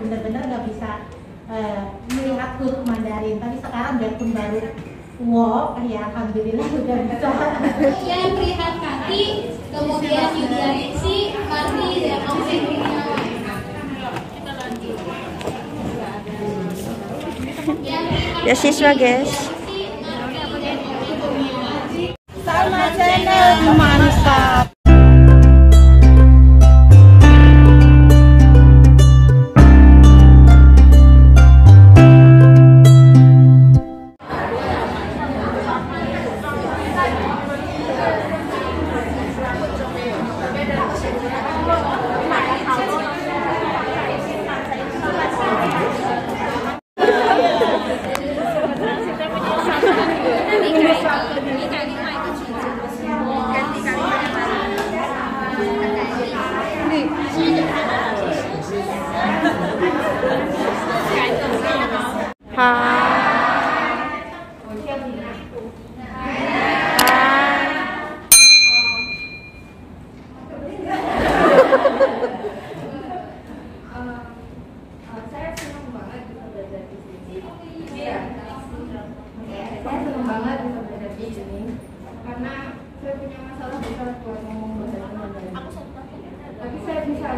benar-benar nggak bisa eh, melihat huruf Mandarin tapi sekarang biarpun baru wow ya alhamdulillah udah bisa yang perihal kaki kemudian Yudianisi Marni dan perihal Ya, siswa, guys. Sama channel Mantap.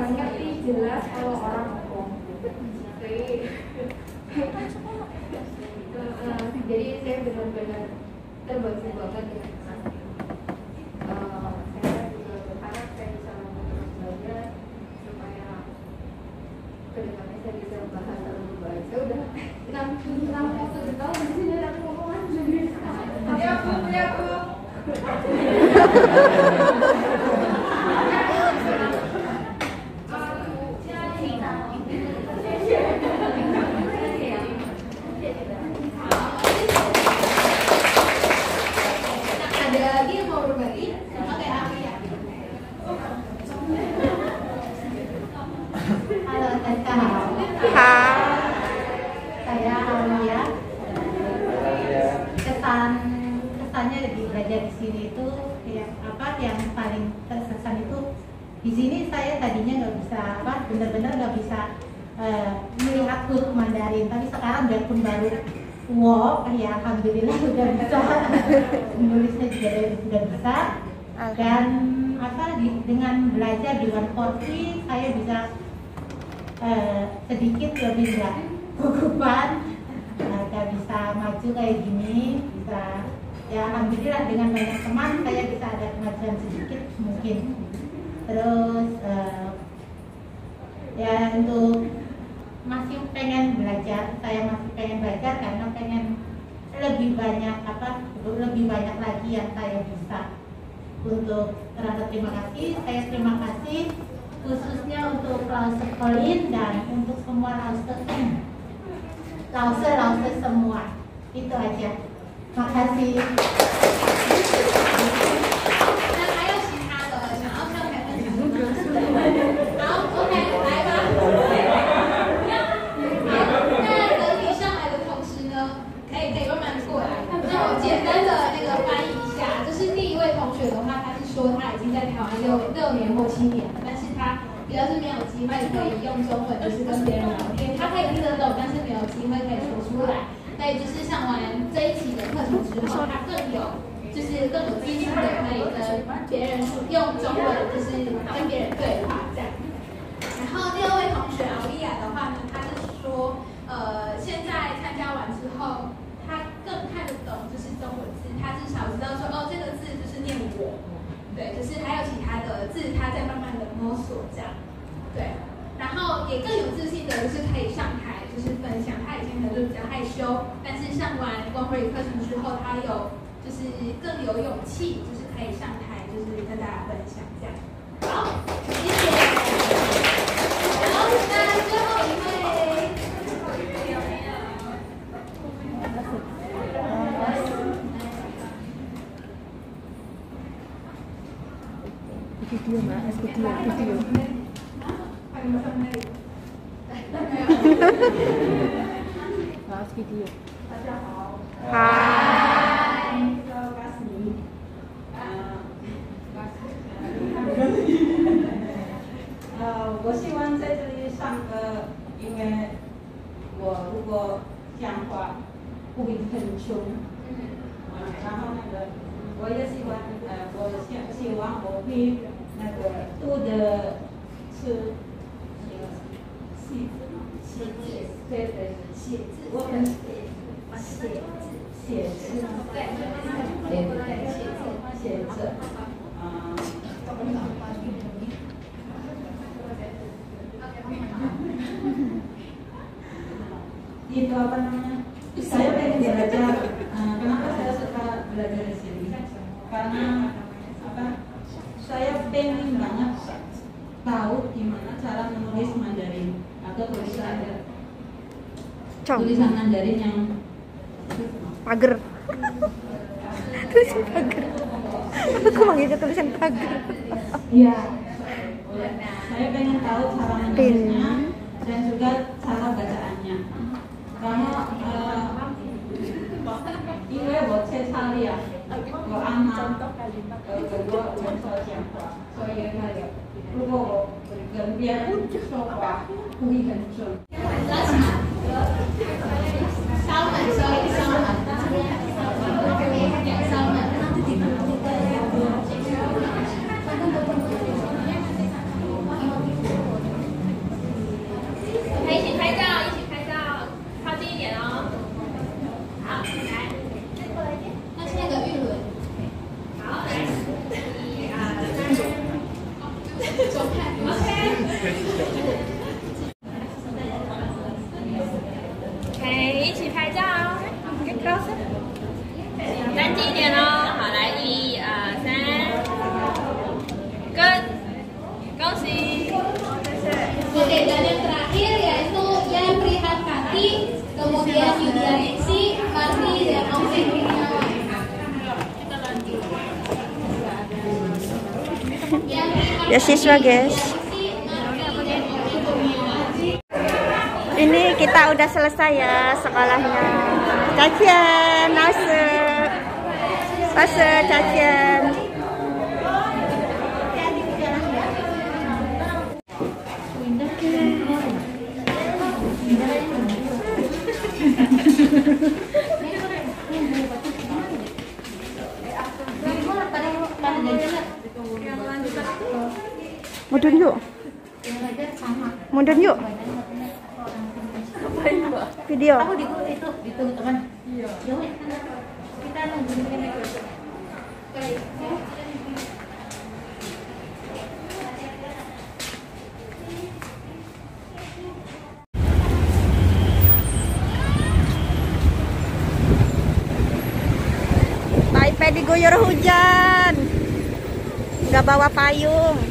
Mengerti jelas kalau orang ngomong. Jadi, eh, jadi saya benar-benar terbantu banget dengan. Eh, saya juga berharap saya bisa terus belajar supaya ke depannya saya bisa bahasa lebih baik. Saya udah enam enam puluh tujuh tahun di sini dan aku ngomong. Ya ya bu. Ada lagi yang mau berbagi? Oke, aku ya. halo Tante Hao. saya Alia kesan kesannya di belajar di sini itu yang apa yang paling terkesan itu di sini saya tadinya nggak bisa apa benar-benar nggak bisa eh, melihat huruf Mandarin. Tapi sekarang biarpun baru wow ya alhamdulillah udah bisa. Menulisnya juga udah bisa. Dan apa di- dengan belajar di one porsi saya bisa eh, sedikit lebih nggak gugupan. Nggak bisa maju kayak gini bisa ya alhamdulillah dengan banyak teman saya bisa ada kemajuan sedikit mungkin. Terus eh, ya untuk masih pengen belajar saya masih pengen belajar karena pengen lebih banyak apa lebih banyak lagi yang saya bisa. Untuk rasa terima kasih saya terima kasih khususnya untuk Lause Colin dan untuk semua Lause Lause Lause semua. Itu aja makasih 那还有其他的想要上台分享的吗？好，OK，来吧。好，那等你上来的同时呢，可以可以慢慢过来。那我简单的那个翻译一下，就是第一位同学的话，他是说他已经在台湾六六年或七年了，但是他比较是没有机会可以用中文就是跟别人聊天，他可以听得懂，但是没有机会可以说出来。所以就是上完这一期的课程之后，他更有就是更有自信的可以跟别人用中文就是跟别人对话这样。然后第二位同学奥利亚的话呢，他是说，呃，现在参加完之后，他更看得懂就是中文字，他至少知道说，哦，这个字就是念我，对，就是还有其他的字，他在慢慢的摸索这样，对。然后也更有自信的就是可以上台就是分享，他以前可能就比较害羞，但是上完光辉课程之后，他有就是更有勇气，就是可以上台就是跟大家分享这样。好，谢谢。好，那最后一位。Video mas, video, video. Mas video. 呃，我希望在这里上课，因为我如果讲话不会很凶，啊，然后那个我也喜欢，呃，我希希望我会那个多的吃对对，写字，我很写字，写字，对，对对对，写字，啊。itu apa namanya saya pengen belajar eh, kenapa saya suka belajar di sini karena apa saya pengen banget tahu gimana cara menulis Mandarin atau tulisan pocong tulisan Mandarin yang pagar tulisan pagar aku manggilnya tulisan pagar iya. Saya pengen tahu cara menulisnya dan juga cara bacaannya. Karena uh, ini ya buat saya aman. ya. Buat anak eh, buat buat siapa? Ya. saya lupa bergantian sofa kuih dan Salmon. So Ya siswa guys. Ini kita udah selesai ya sekolahnya. Cacian, nase. Nase, cacian. Video. Aku di itu teman. Iya. Kita nunggu ini. Taipei diguyur hujan. Nggak bawa payung.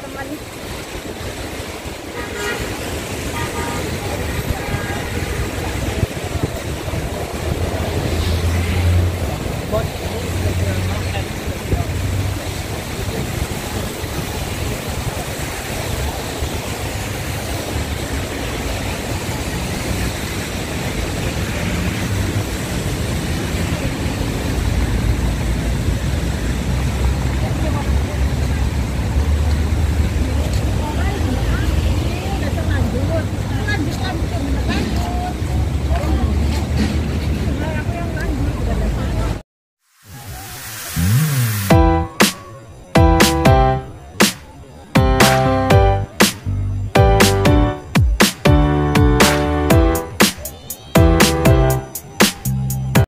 naman.